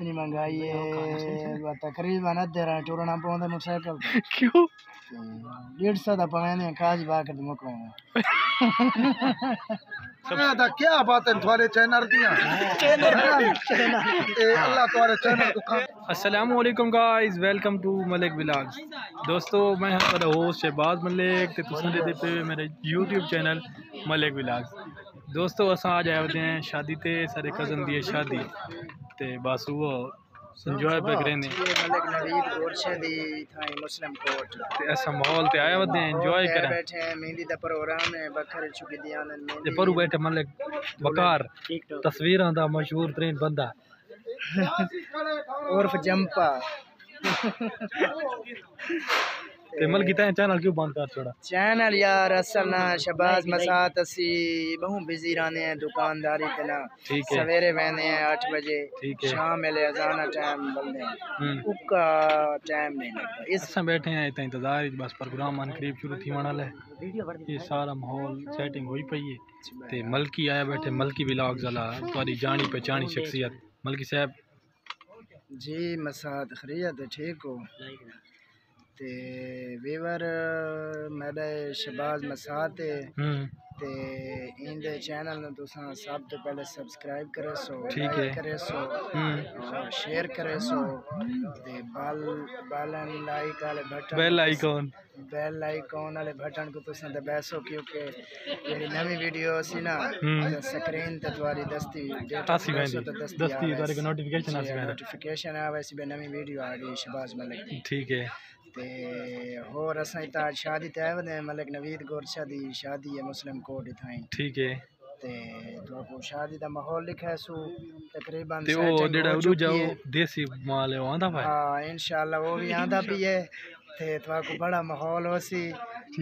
اتنی مہنگائی ہے تقریباً ادھے رہے ٹورنا پوندا موٹرسائیکل تے کیوں ڈیڑھ سو دا پویں کاج با کے مک وینا دا کیا بات ہے تھوڑے چینل دیاں اے اللہ تھوڑے چینل کو کھا السلام علیکم guys welcome to Malik vlogs دوستو میں ہاں میرا ہوسٹ شہباز ملک تے تساں دے پے میرے یوٹیوب چینل ملک ولاگز دوستو اساں آج آئے ہوتے ہیں شادی تے سارے کزن دی شادی تے بس وہ انجوائے پہ کریں ملک نوید گورشے دی تھائی مسلم کوٹ تے ایسا ماحول تے آئے ہوتے ہیں انجوائے کریں بیٹھے ہیں مہندی دا پروگرام ہے بکھر چکی دیانن تے مہندی پرو بیٹھے ملک تصویراں دا مشہور ترین بندہ عرف جمپا تے ملک کیتا ہے چینل کیوں بند کر چھوڑا چینل یار اصل نا شباز مسات اسی بہوں بزی رانے ہیں دکانداری تے نا ٹھیک ہے سویرے ویندے ہیں 8 بجے ٹھیک ہے شام ویلے اذان ٹائم بلدے ہیں اکا ٹائم نہیں لگتا اس اساں بیٹھے ہیں تے انتظار بس پروگرام ان قریب شروع تھی والا ہے یہ سارا ماحول سیٹنگ ہوئی پئی ہے تے ملکی آیا بیٹھے ملکی ولاگز والا تہاڈی جانی پہچانی شخصیت ملکی صاحب جی مسات خریت ٹھیک ہو تے ویور میرے شباز مسات ہے۔ تے ان دے چینل نو تساں سب تو پہلے سبسکرائب کرے سو ٹھیک لائک۔ کرے سو اور شیئر کرے سو۔ تے بال بالن لائک والے button bell icon. Bell icon والے بٹن کو تساں دبا سو کیونکہ جڑی نوی ویڈیو سی نا سکرین تے تواڈی دستی آسی ویندی۔ دستی تہاڈے کو نوٹیفیکیشن آسی ویندا نوٹیفیکیشن آوے سی بے نوی ویڈیو آ گئی شباز ملک ٹھیک ہے۔ تے ہور اساں تا شادی تے ودے ملک نوید گورشا دی شادی ہے مسلم کوٹ تھائیں ٹھیک ہے۔ تے تو کو شادی دا ماحول لکھا سو تقریباً تے او جڑا چکی جاؤ۔ دیسی مال وہ آندا پائے؟ ہاں انشاءاللہ وہ بھی آندا پی ہے۔ تے تو کو بڑا ماحول ہو سی۔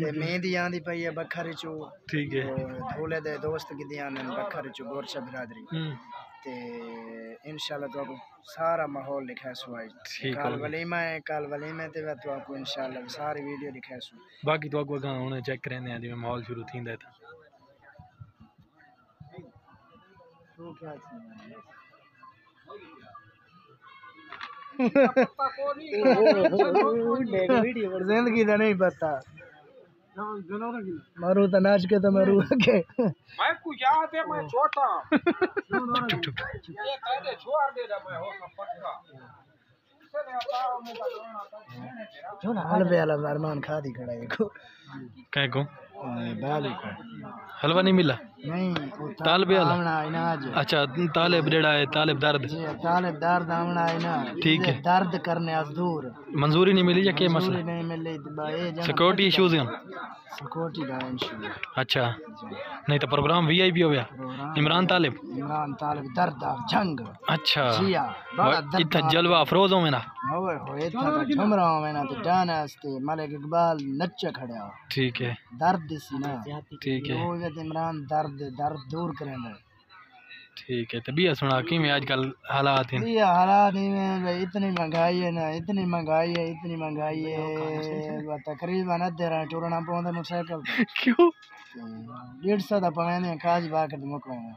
تے مہندی آندی پئی ہے بکھر چو ٹھیک ہے۔ دھولے دے دوست گدیاں نے بکھر چو گورشا برادری تے انشاءاللہ تو کو سارا ماحول لکھا سو آج۔ ٹھیک کل ہے ولیمہ ہے کل ولیمہ تے تو کو انشاءاللہ ساری ویڈیو لکھا سو۔ باقی تو اگوں گاں ہن چیک کرنے ہیں جی ماحول شروع تھیندا ہے۔ تا تو کیا زندگی دا نہیں پتا مرو تو ناچ کے تو مرو کے میں کو یاد ہے میں چھوٹا یہ کہتے چھوڑ دے رہا میں ہو سب پکا حلوے والا مہمان کھا دی کھڑا ہے کو بالی کو حلوہ نہیں ملا؟ نہیں طالب اچھا طالب جڑا ہے طالب درد۔ جی طالب درد آمنا ہے نا ٹھیک ہے۔ درد کرنے از دور۔ منظوری نہیں ملی یا کیا مسئلہ؟ نہیں جان سیکورٹی ایشوز ہیں۔ سکوٹی دا انشاءاللہ اچھا۔ نہیں تو پروگرام وی آئی پی ہو گیا۔ عمران طالب۔ عمران طالب درد آف جنگ۔ اچھا۔ جی ہاں بڑا درد اتنا جلوہ افروز ہو میں نا۔ ہوئے ہوئے جھم رہا ہوں میں نا تو ڈانا استے ملک اقبال نچے کھڑیا ہو۔ ٹھیک ہے۔ درد سی نا۔ ٹھیک ہے۔ وہ عمران درد درد دور کریں گے۔ ٹھیک ہے طبیعت سنا کی میں آج کل حالات ہیں؟ یہ حالات ہی میں اتنی مہنگائی ہے نا اتنی مہنگائی ہے اتنی مہنگائی ہے تقریباً ادھے رہے ٹورنا پوندا موٹرسائیکل تے۔ کیوں؟ ڈیڑھ سو دا پویں کاج با کے مک وینا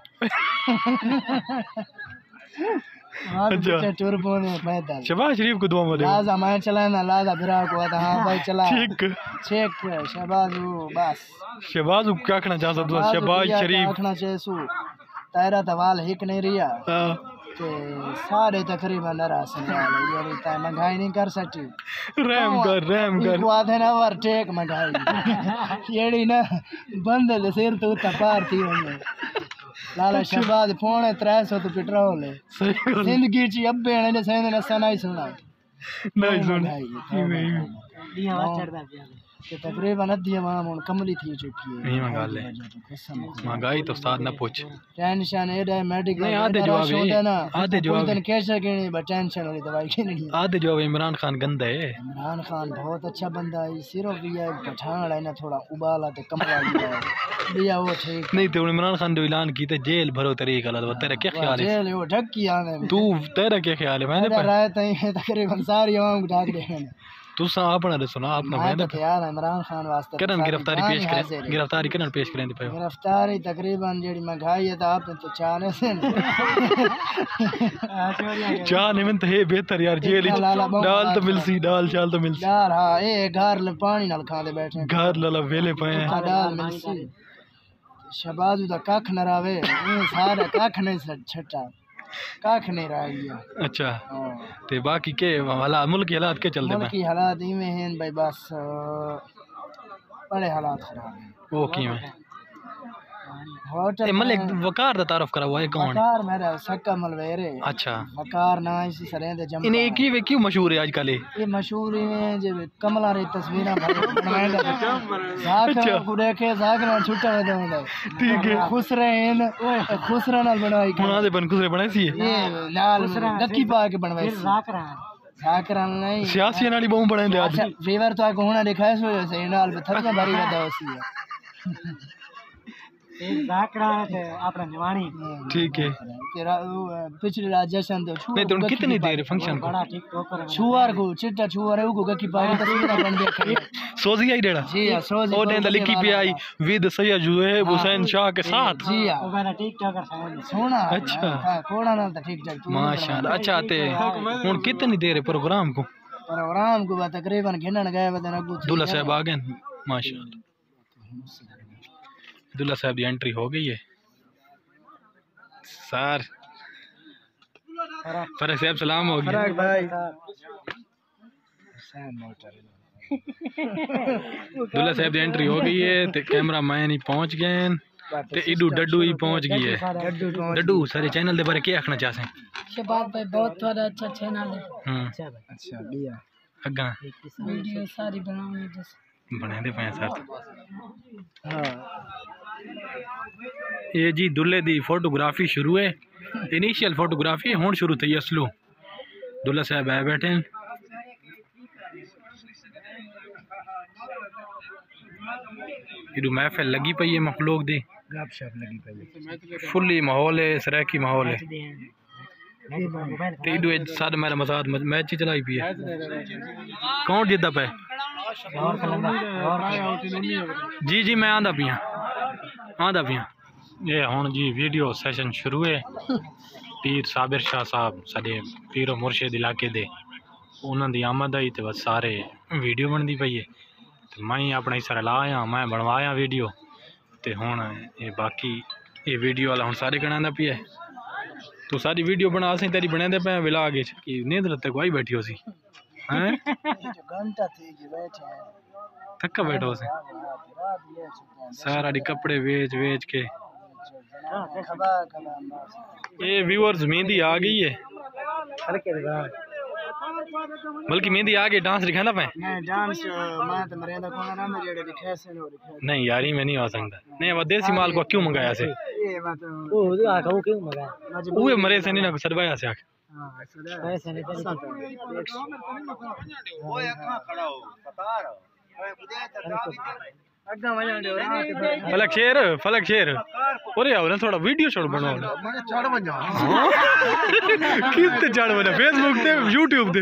اچھا۔ ٹور پونے پیدل شباز شریف کو دعا ملے لازا میں چلانا لازا بھرا کو آتا ہاں بھائی چلا۔ ٹھیک۔ چیک شہباز وہ بس۔ شباز کیا کہنا چاہتا تھا شباز شریف۔ آکھنا چاہے سو۔ تیرا توال ہک نہیں رہا ہاں، تے سارے تقریباً نراس ہیں یعنی تے مہنگائی نہیں کر سکتی۔ رحم کر رحم کر۔ کو آتے نا ور ٹیک مہنگائی۔ یڑی نا بندے دے سیر تو اتا پار تھی ہونے۔ لالا شہباز پونے ترے سو تو پٹرول ہے زندگی چی ابے نے نے سین نسا نہیں سنا نہیں سن مہنگائی۔ کہ تقریباً ادھی عوام ہن کملی تھی چکی ہے نہیں منگا لے مہنگائی تو استاد نہ پوچھ ٹینشن اے ڈے میڈیکل نہیں، آدھے جواب ہے، آدھے جواب۔ دن کیسے کہنی بس ٹینشن والی دوائی کھینی آدھے جو عمران خان گندا ہے عمران خان بہت اچھا بندہ ہے صرف یہ پٹھان ہے نا تھوڑا ابالا تے کملا ہے بیا وہ ٹھیک نہیں تو عمران خان جو اعلان کیتے جیل بھرو طریق اللہ تیرا کیا خیال ہے جیل وہ ڈھک کی آنے تو تیرا کیا خیال ہے میں نے رائے تھی تقریباً ساری عوام کو ڈھاک دے اپنا میں تو تیار عمران خان واسطے کرن گرفتاری پیش کریں۔ گرفتاری کرن پیش کریں پے گرفتاری تقریباً جیڑی مہنگائی ہے تو آپ نے تو چانے سے من تے بہتر یار جیل تو ملسی چال تو ملسی۔ یار ہاں اے گھر لے پانی نال کھاندے بیٹھے گھر لالا ویلے پے ہیں۔ ملسی۔ شبازو دا ککھ نہ راوے یہ سارا ککھ نہیں چھٹا۔ ککھ نہیں رہ گیا اچھا۔ ہاں۔ تے باقی کے حالات ملکی حالات کے چلتے پے ملکی حالات ایویں ہیں بھائی بس بڑے حالات خراب ہیں۔ وہ کیویں ہوٹل اے ملک وقار دا تعارف کرا ہوا ہے کون؟ وقار میرا سکا ملویرے. اچھا۔ وقار نا اسی سریں دے جم انہیں کی کیوں مشہور ہے آج کل یہ؟ مشہور ہیں جو کملا ری تصویراں بنائے زاکر کو دیکھے زاکر چھٹا ہوتا ہوندا ٹھیک ہے۔ خسرے ہیں خسرا نال بنائی ہن دے بن گزرے بنے سی۔ یہ نال گکی پا کے بنوائی زاکر زاکر نہیں۔ سیاسی نالی بہوں بنے دے آج۔ اچھا فیور تو کو ہونا دکھایا سو سے نال بتھریاں بھری ودا اسی ہے ٹھیک ہے تیرا وہ پچھلی رات جشن تو نہیں تو کتنی دیر فنکشن کو چھوار کو چٹا چھوار ہے کو گکی پا کے تصویراں بن دے سوزی آئی ڈیڑا جی ہاں سوزی او نے لکھی پی آئی ود سید جو ہے حسین شاہ کے ساتھ جی ہاں سونا اچھا۔ ہاں، کوڑا نال تے ٹھیک ٹھاک تو ماشاءاللہ اچھا تے ہن کتنی دیر ہے پروگرام کو پروگرام کو تقریباً گھنن گئے ودن اگو دلہا صاحب آ گئے ماشاءاللہ دلہا صاحب دی انٹری ہو گئی ہے۔ سر فرق صاحب سلام ہو گیا۔ فراق بھائی دلہا صاحب۔ دی انٹری ہو گئی ہے تے کیمرہ مین ہی پہنچ گئے ہیں۔ تے ایڈو ڈڈو ہی پہنچ گئی ہے۔ ڈڈو سارے چینل دے بارے کیا آکھنا چاہسیں شباب بھائی بہت تھوڑا اچھا چینل ہے۔ ہوں اچھا بیا۔ اگاں۔ ویڈیو ساری بناؤں جس بنے دے پے سر ہاں۔ یہ جی دلہے دی فوٹوگرافی شروع ہے انیشیل فوٹوگرافی ہون شروع تھی اصلو دلہا صاحب آئے بیٹھے ہیں ایڈو محفل لگی پئی ہے مخلوق دی گپ شپ لگی پئی فلی ماحول ہے سریکی ماحول ہے تے ایڈو اج ساد میرا مساد میچ ہی چلائی پئی ہے کون جیتا پہ جی جی میں آندا پیاں آندا پیاں؟ یہ ہن جی ویڈیو سیشن شروع ہے۔ پیر صابر شاہ صاحب سڈے پیر و مرشد علاقے دے انہاں دی آمد آئی تے بس سارے ویڈیو بنتی پئی ہے۔ تے میں ہی اپنا حصہ لا آیا میں بنوایا ویڈیو۔ تے ہن یہ باقی یہ ویڈیو والا ہن سارے کنا پی ہے۔ تو ساری ویڈیو بنا سی تیری بنے دے پے ولاگ وچ کہ نیند لتے کوئی بیٹھی ہو سی تھکا بیٹھا ہو سی سارا دی کپڑے ویچ ویچ کے یہ ویورز مہندی آ گئی ہے بلکہ مہندی آ گئی ڈانس دکھانا پہ سے نہیں یار ہی میں نہیں آ سکتا نہیں وہ دیسی مال کو کیوں منگایا سے یہ بات او آ کہ کیوں مگا اوے مرے سے نہیں نہ سروایا سے آکھ ہاں ایسا نہیں اگا وجہ دے رات بھر فلک شیر فلک شیر اورے آو نا تھوڑا ویڈیو چھوڑ بناؤ کس تے چڑھ بنا فیس بک تے یوٹیوب تے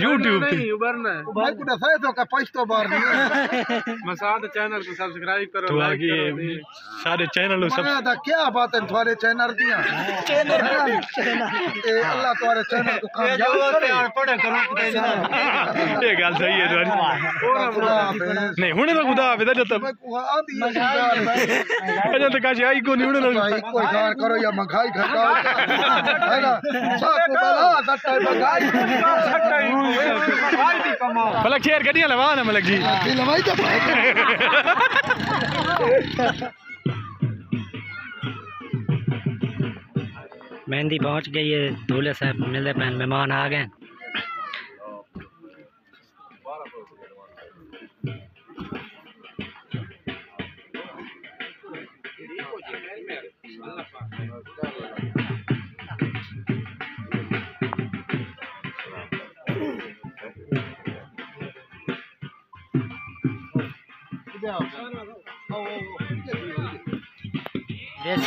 یوٹیوب تے میں کو دسے تو کہ پشتو بار نہیں مساد چینل کو سبسکرائب کرو تو آگے سارے چینل سب میں کیا بات ہے تھوڑے چینل دیاں اے اللہ تھوڑے چینل کو کامیاب کرے یہ گل صحیح ہے تمہاری نہیں ہن تو خدا حافظ جب تک میں کو آدھی ہے گال ہے جب تک کاش آئی کو نہیں ہن بھائی کوئی کار کرو یا منگائی گھٹاؤ ہے نا سب کو بلا سٹا منگائی فلک شیر گڈیاں لوا ملک جی مہندی پہنچ گئی ہے دولہے صاحب ملے پہن مہمان آ گئے دیسی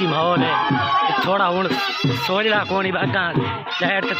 ماحول ہے تھوڑا ہوں سوچ رہا کون ہی اگاں لہر تے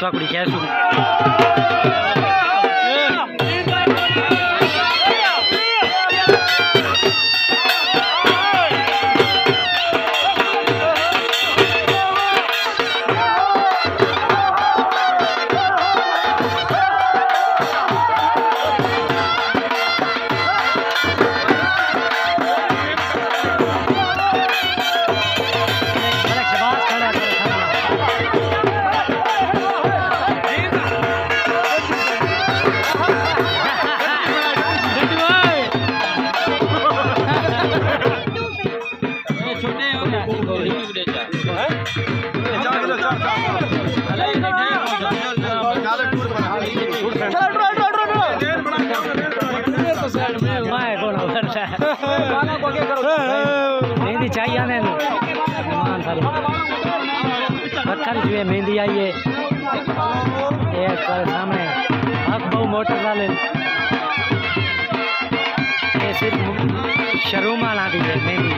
مہندی چاہیے پتھر جو مہندی آئیے ایک سامنے حق بہو موٹر والے یہ صرف شروما لا دی ہے مہندی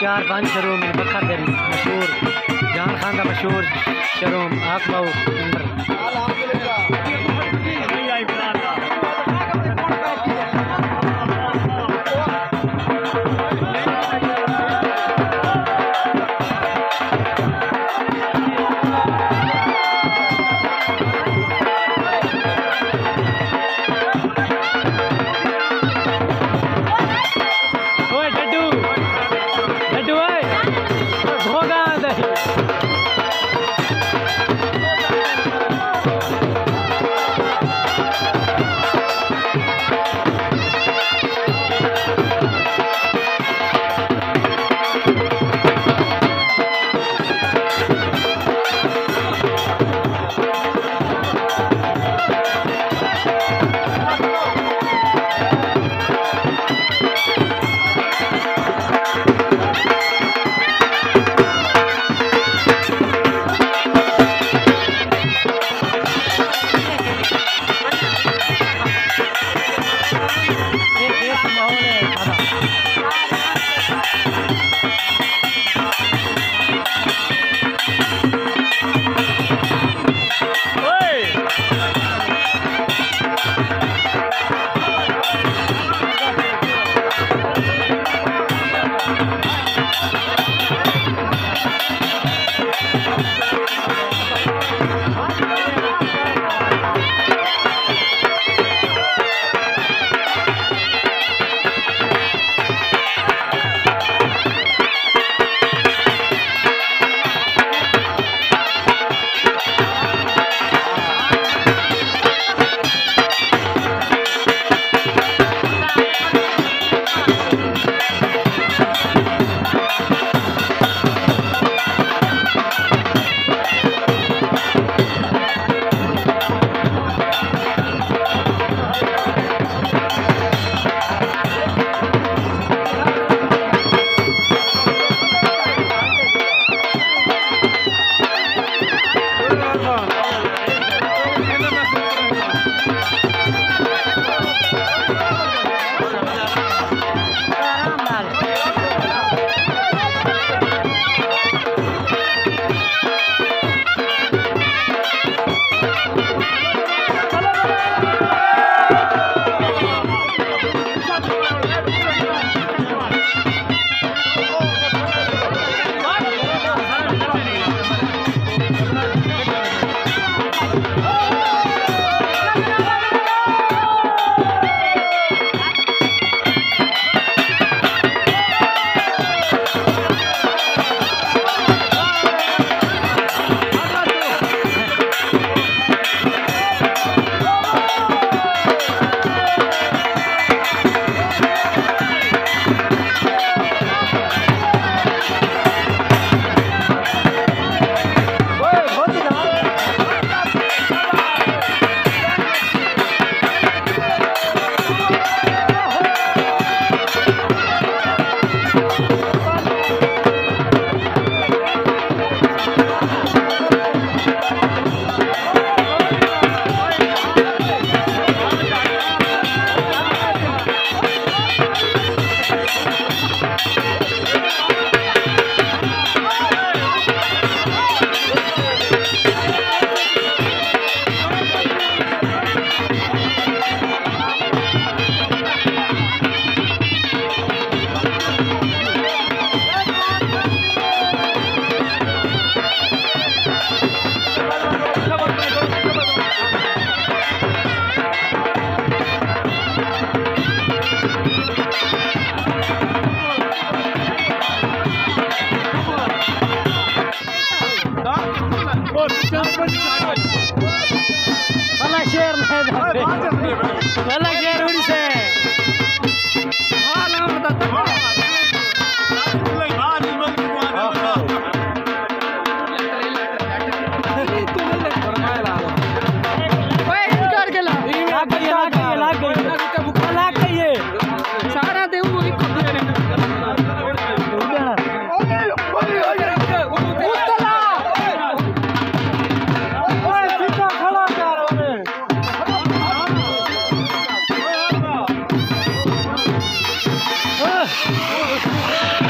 چار پانچ شروم بخر پتھر مشہور جان خان کا مشہور شروم حق بہو Ah!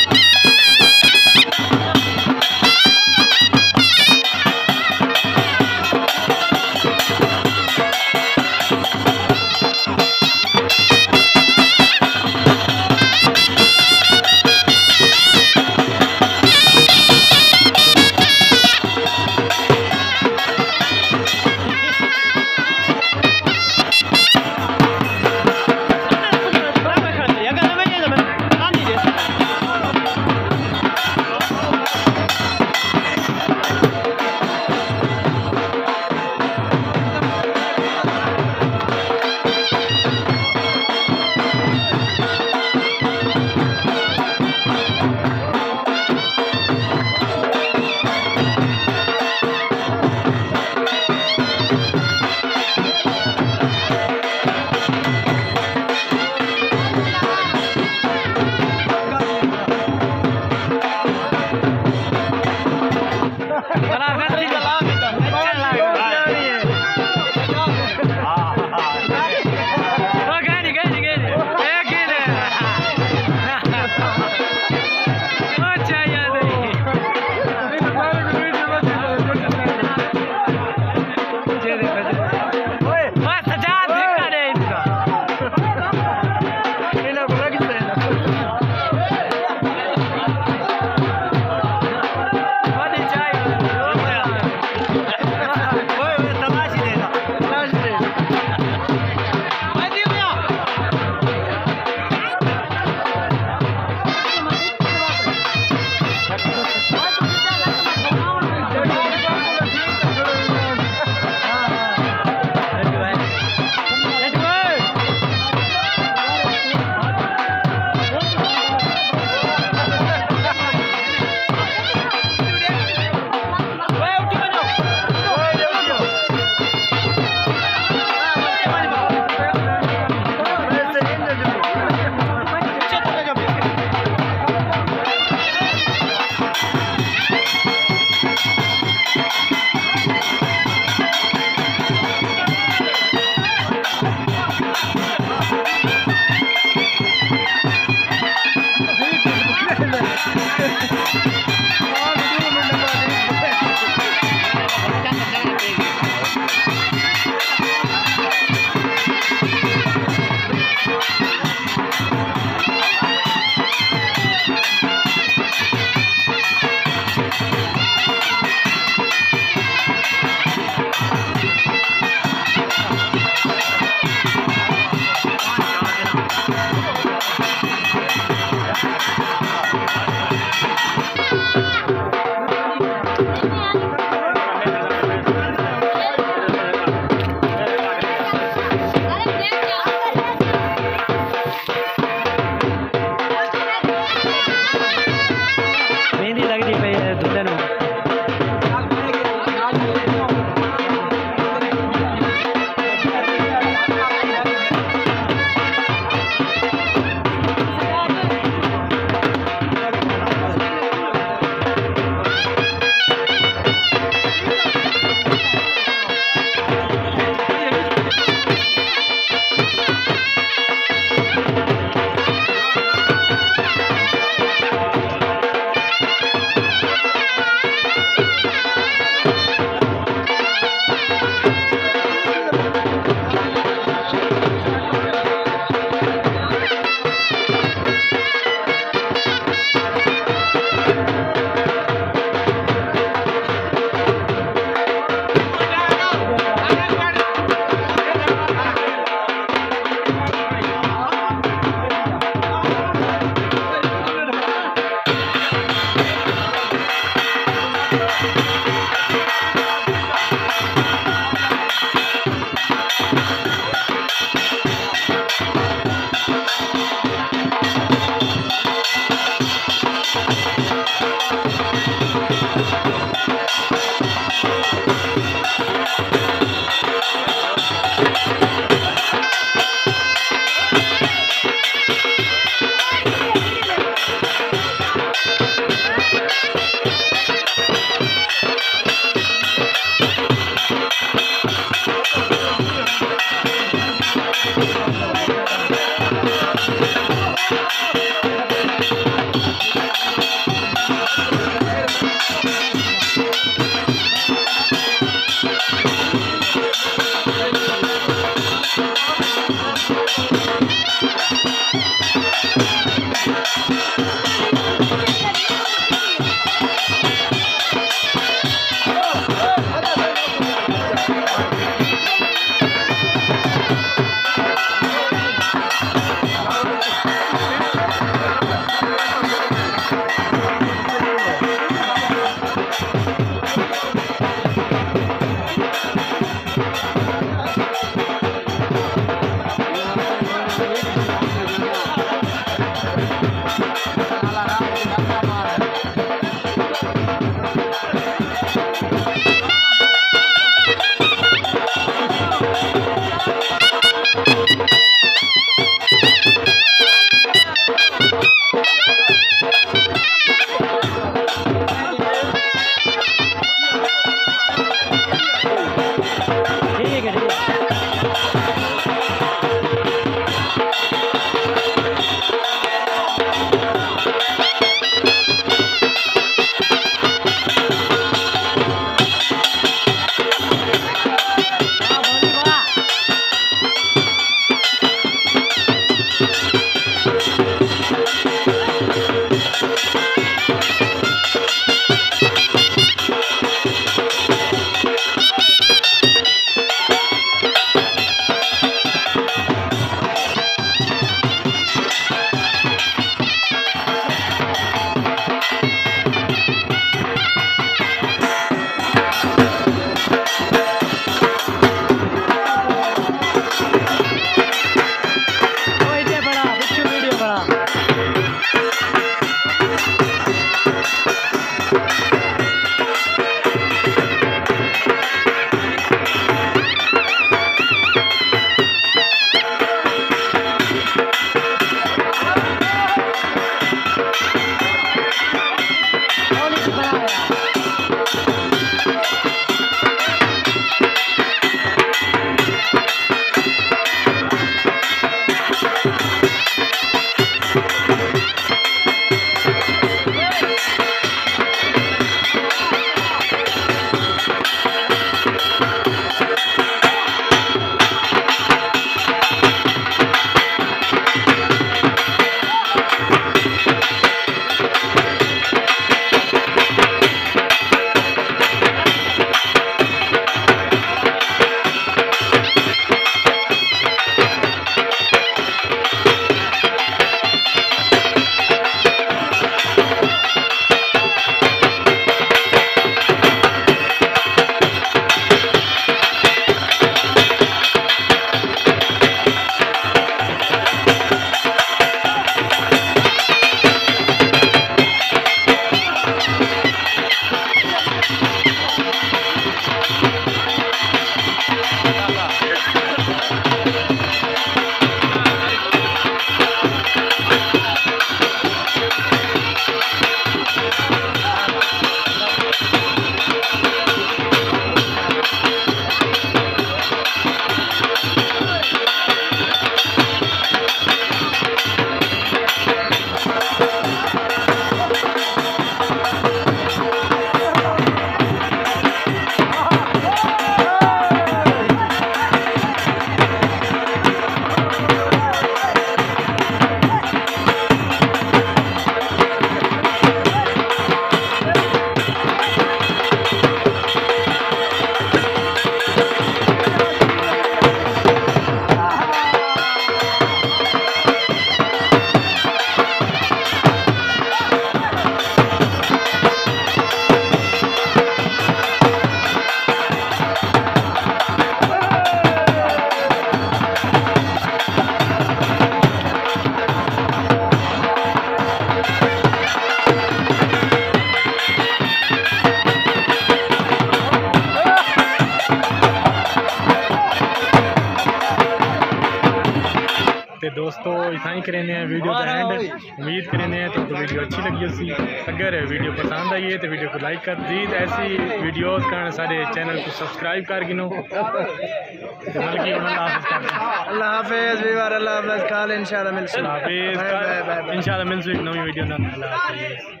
کر دیجیے ایسی ویڈیوز کرنے سارے چینل کو سبسکرائب کر گنو۔ بلکہ اللہ حافظ ہیں اللہ حافظ ویوار اللہ حافظ کال انشاءاللہ ملتے اللہ حافظ انشاءاللہ ہیں ایک نئی ویڈیو نہ اللہ حافظ۔